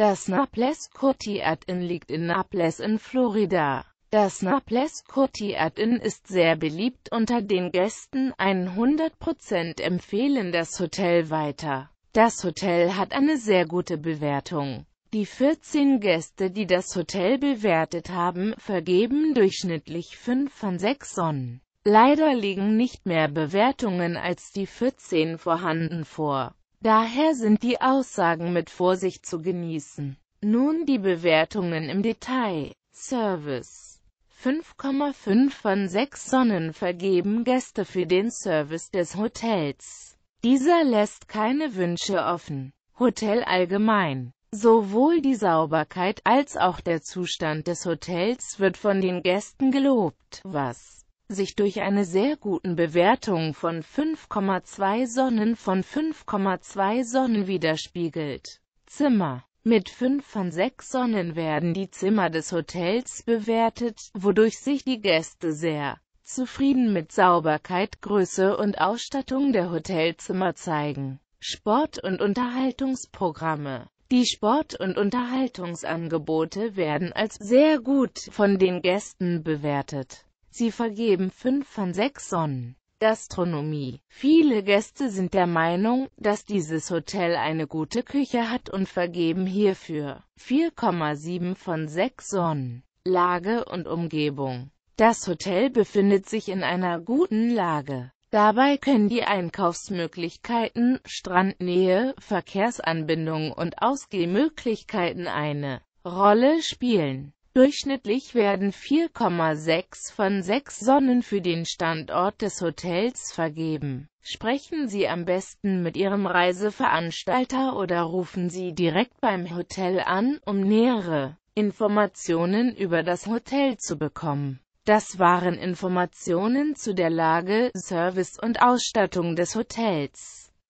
Das Naples Courtyard Inn liegt in Naples in Florida. Das Naples Courtyard Inn ist sehr beliebt unter den Gästen, 100% empfehlen das Hotel weiter. Das Hotel hat eine sehr gute Bewertung. Die 14 Gäste, die das Hotel bewertet haben, vergeben durchschnittlich 5 von 6 Sonnen. Leider liegen nicht mehr Bewertungen als die 14 vorhanden vor. Daher sind die Aussagen mit Vorsicht zu genießen. Nun die Bewertungen im Detail. Service 5,5 von 6 Sonnen vergeben Gäste für den Service des Hotels. Dieser lässt keine Wünsche offen. Hotel allgemein. Sowohl die Sauberkeit als auch der Zustand des Hotels wird von den Gästen gelobt, was sich durch eine sehr guten Bewertung von 5,2 Sonnen von 5,2 Sonnen widerspiegelt. Zimmer mit 5 von 6 Sonnen werden die Zimmer des Hotels bewertet, wodurch sich die Gäste sehr zufrieden mit Sauberkeit, Größe und Ausstattung der Hotelzimmer zeigen. Sport- und Unterhaltungsprogramme Die Sport- und Unterhaltungsangebote werden als sehr gut von den Gästen bewertet. Sie vergeben 5 von 6 Sonnen. Gastronomie. Viele Gäste sind der Meinung, dass dieses Hotel eine gute Küche hat und vergeben hierfür 4,7 von 6 Sonnen. Lage und Umgebung. Das Hotel befindet sich in einer guten Lage. Dabei können die Einkaufsmöglichkeiten, Strandnähe, Verkehrsanbindung und Ausgehmöglichkeiten eine Rolle spielen. Durchschnittlich werden 4,6 von 6 Sonnen für den Standort des Hotels vergeben. Sprechen Sie am besten mit Ihrem Reiseveranstalter oder rufen Sie direkt beim Hotel an, um nähere Informationen über das Hotel zu bekommen. Das waren Informationen zu der Lage, Service und Ausstattung des Hotels.